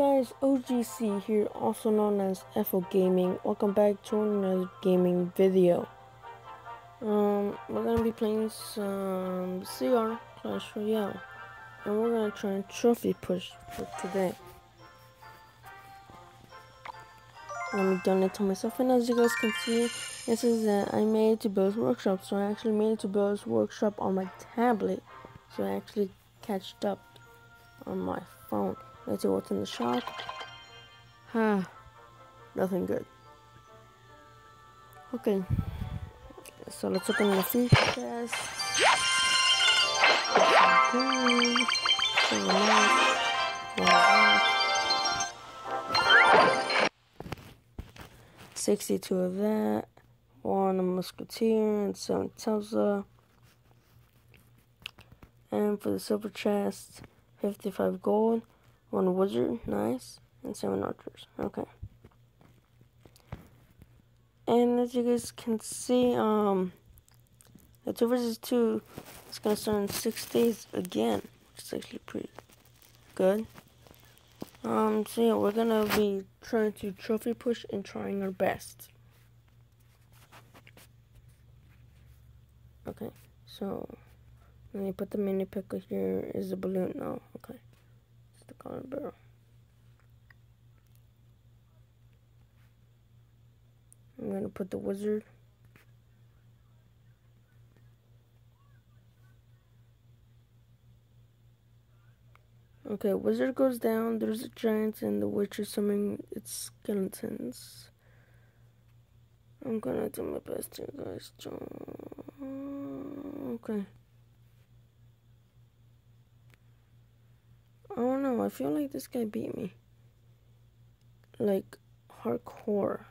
guys, OGC here, also known as FO Gaming. Welcome back to another gaming video. Um, we're gonna be playing some CR Clash Royale, and we're gonna try and trophy push for today. Let me donate to myself, and as you guys can see, this is uh, I made it to Bill's Workshop. So I actually made it to Bill's Workshop on my tablet, so I actually catched up on my phone. Let's see what's in the shop. Huh. Nothing good. Okay. So let's open the food chest. Sixty-two of that, one musketeer and seven Tesla. And for the silver chest, fifty-five gold one wizard, nice, and seven archers. Okay. And as you guys can see, um, the two versus two is gonna start in six days again, which is actually pretty good. Um, so yeah, we're gonna be trying to trophy push and trying our best. Okay, so let me put the mini P.E.K.K.A here. Is the balloon? No, okay gun barrel. I'm gonna put the wizard. Okay, wizard goes down. There's a giant and the witch is summoning its skeletons. I'm gonna do my best here, guys. Okay. I don't know. I feel like this guy beat me. Like, hardcore.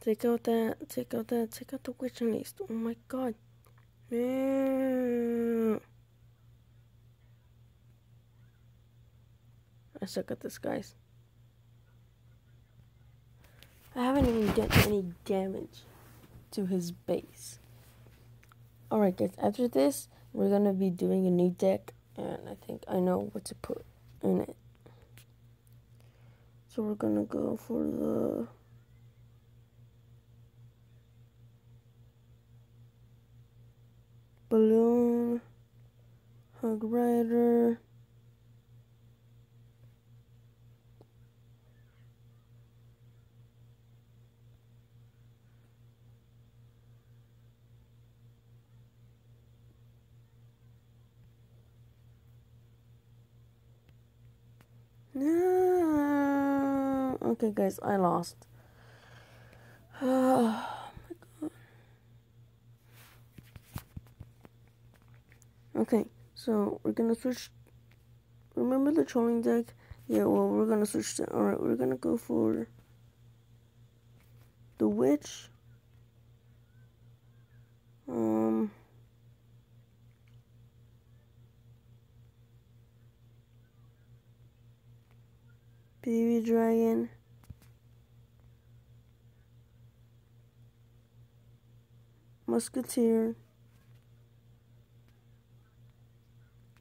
Take out that, take out that, take out the witch at least. Oh my god. Man. I suck at this, guys. I haven't even done any damage to his base. Alright guys, after this, we're going to be doing a new deck, and I think I know what to put in it. So we're going to go for the... Balloon, Hog Rider, No. Okay, guys, I lost. Oh my god. Okay, so we're gonna switch. Remember the trolling deck? Yeah, well, we're gonna switch to. Alright, we're gonna go for the witch. Um. Baby dragon. Musketeer.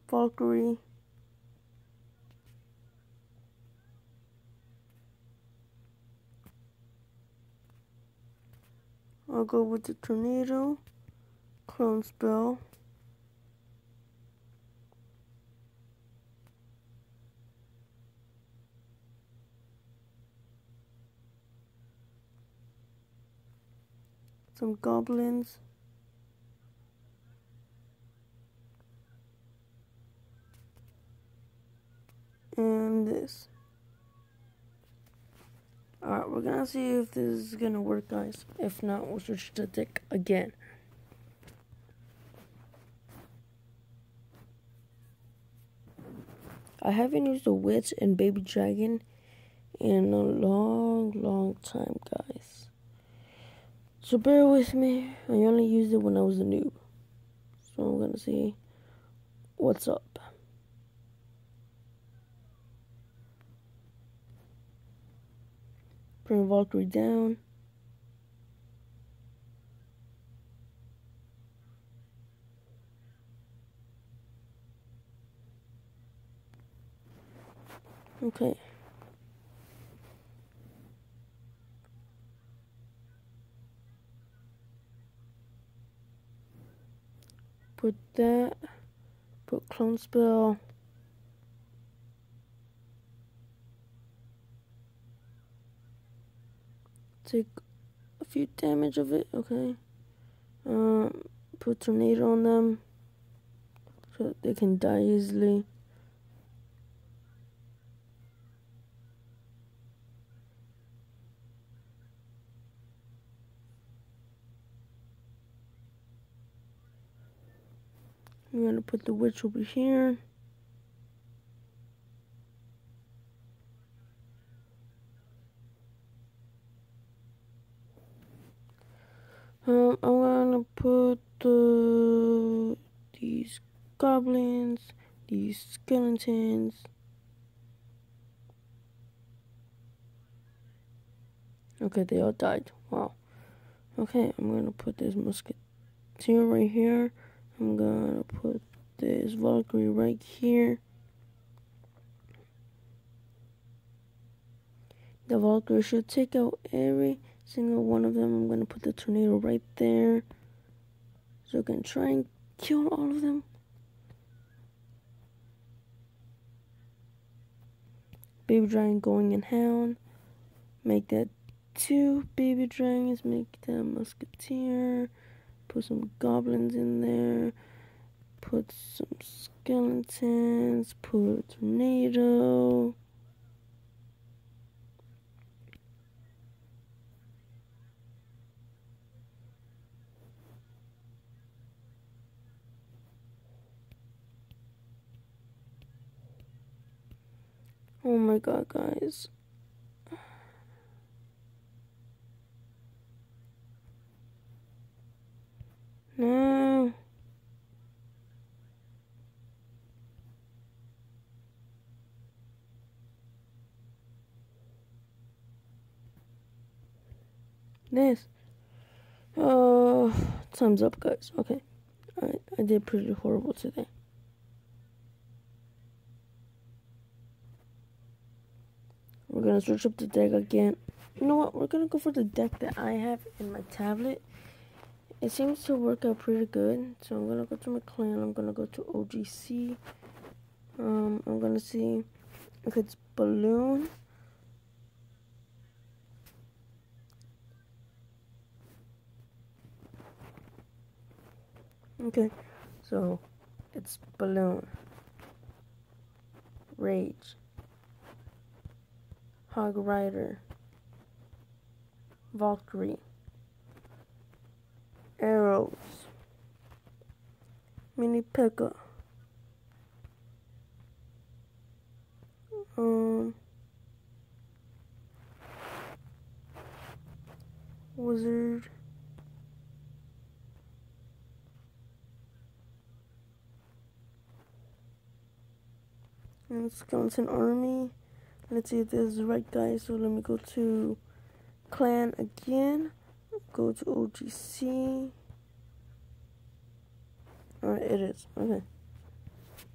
Valkyrie. I'll go with the tornado, clone spell. Some goblins. And this. Alright, we're gonna see if this is gonna work, guys. If not, we'll switch to deck again. I haven't used the witch and baby dragon in a long, long time, guys. So bear with me. I only used it when I was a noob. So I'm gonna see what's up. Bring Valkyrie down. Okay. Put that. Put clone spell. Take a few damage of it. Okay. Um, put tornado on them so they can die easily. I'm gonna put the witch over here. Um, I'm gonna put the these goblins, these skeletons. Okay, they all died. Wow. Okay, I'm gonna put this musketeer right here. I'm gonna put this Valkyrie right here. The Valkyrie should take out every single one of them. I'm gonna put the tornado right there. So I can try and kill all of them. Baby dragon going in hound. Make that two baby dragons. Make that musketeer. Put some goblins in there. Put some skeletons. Put a tornado. Oh my god, guys. This. Oh, time's up, guys. Okay. Alright, I did pretty horrible today. We're gonna switch up the deck again. You know what? We're gonna go for the deck that I have in my tablet. It seems to work out pretty good. So I'm gonna go to my clan. I'm gonna go to OGC. Um, I'm gonna see if it's balloon. Okay, so it's balloon, rage, hog rider, Valkyrie. Arrows, mini P.E.K.K.A. Um, wizard. Skeleton army. Let's see if this is the right guy. So let me go to clan again go to OGC. Alright, it is. Okay.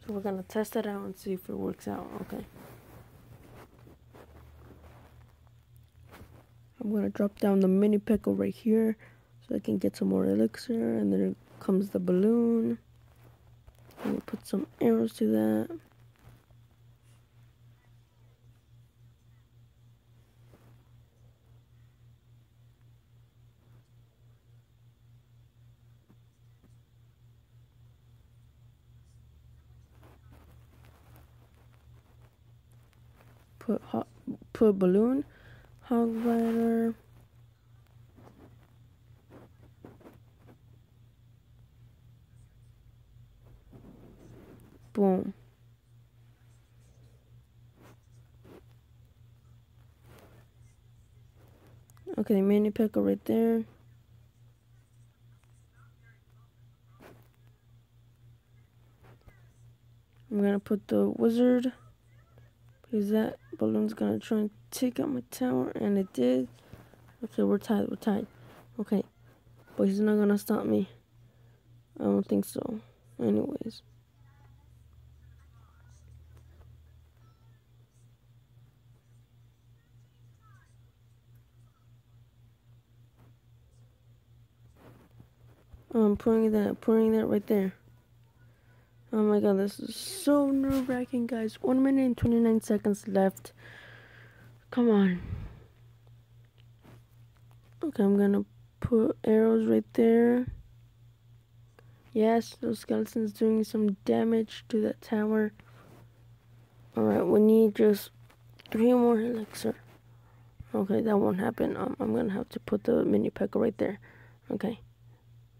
So we're gonna test it out and see if it works out. Okay. I'm gonna drop down the mini P.E.K.K.A right here so I can get some more elixir and then comes the balloon. Let me put some arrows to that. Put hot, put balloon, hog rider. Boom. Okay, mini P.E.K.K.A right there. I'm gonna put the wizard because that balloon's gonna try and take out my tower, and it did. Okay, we're tied, we're tied. Okay, but he's not gonna stop me. I don't think so. Anyways. Oh, I'm putting that, putting that right there. Oh my god, this is so nerve wracking, guys. One minute and 29 seconds left. Come on. Okay, I'm gonna put arrows right there. Yes, those skeletons doing some damage to that tower. Alright, we need just three more elixir. Okay, that won't happen. Um, I'm gonna have to put the mini P.E.K.K.A right there. Okay.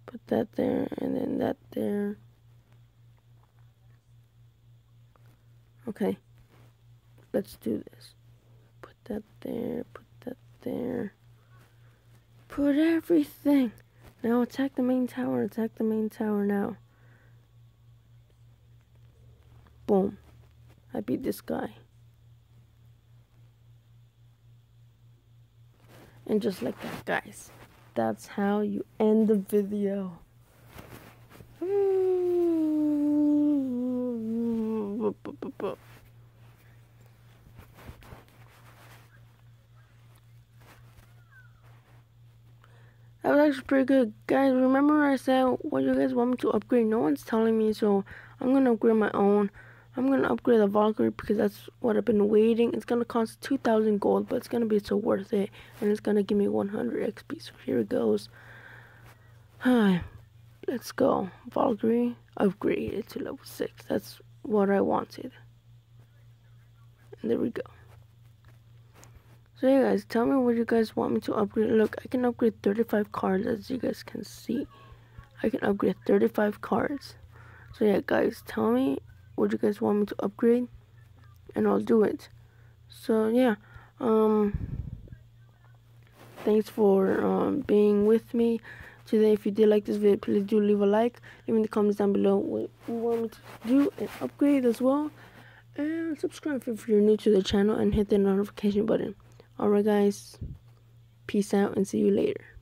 Put that there, and then that there. Okay. Let's do this. Put that there, put that there. Put everything. Now attack the main tower, attack the main tower now. Boom. I beat this guy. And just like that, guys, that's how you end the video. That was actually pretty good. Guys, remember I said what you guys want me to upgrade? No one's telling me, so I'm going to upgrade my own. I'm going to upgrade the Valkyrie because that's what I've been waiting. It's going to cost 2,000 gold, but it's going to be so worth it. And it's going to give me 100 XP. So here it goes. Hi. Let's go. Valkyrie upgraded to level 6. That's what I wanted. And there we go. So yeah guys, tell me what you guys want me to upgrade. Look, I can upgrade 35 cards as you guys can see. I can upgrade 35 cards. So yeah guys, tell me what you guys want me to upgrade and I'll do it. So yeah, um thanks for um, being with me today. If you did like this video, please do leave a like. Leave in the comments down below what you want me to do and upgrade as well. And subscribe if you're new to the channel and hit the notification button. Alright guys, peace out and see you later.